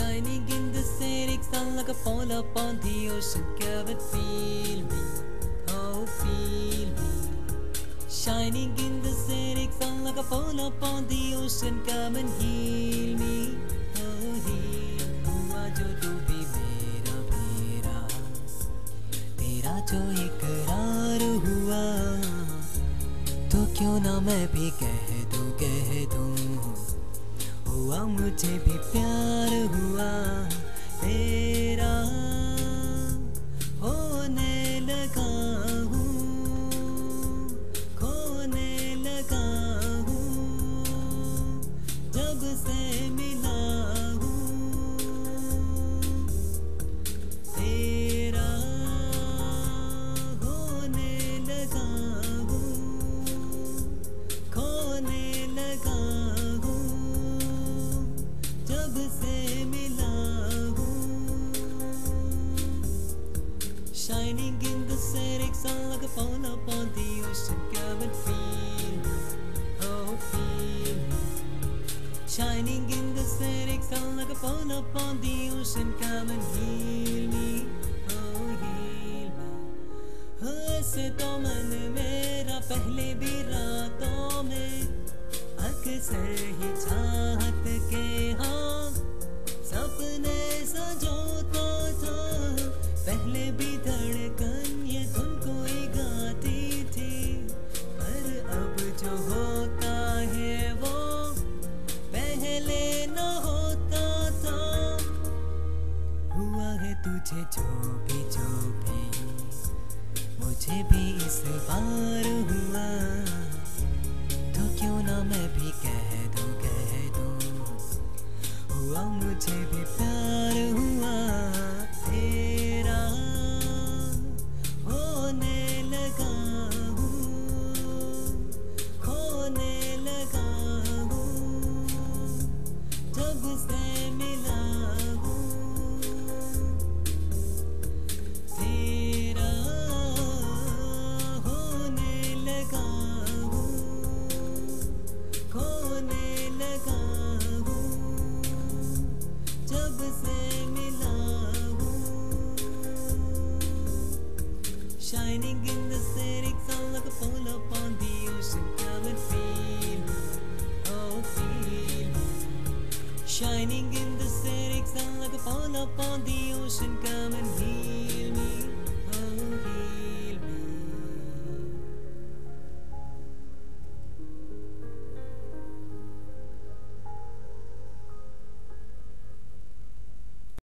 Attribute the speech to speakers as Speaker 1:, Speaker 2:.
Speaker 1: Shining in the setting sun like a fall upon the ocean. Come and feel me, oh feel me. Shining in the setting sun like a fall upon the ocean. Come and heal me, oh heal. हुआ जो तू भी मेरा मेरा तेरा जो इकरार हुआ तो क्यों ना मैं भी कह दूँ कह दूँ हुआ मुझे भी प्यार हुआ तेरा जब से मिला हूँ Shining in the setting sun like a fall upon the ocean Come and feel oh feel Shining in the setting sun like a fall upon the ocean Come and heal me, oh heal me ऐसे तो मन मेरा पहले भी रातों में अक्सर ही चाहत के हाँ पहले भी धड़कन, ये धुन कोई गाती थी। पर अब जो होता है वो पहले न होता था। हुआ है तुझे जो भी जो भी। मुझे भी इस बार हुआ। तो क्यों ना मैं भी कह दूँ कह दूँ? हुआ मुझे भी प्यार हुआ। Shining in the setting sun like a fall upon the ocean. Come and feel me, oh feel me Shining in the setting sun like a fall upon the ocean Come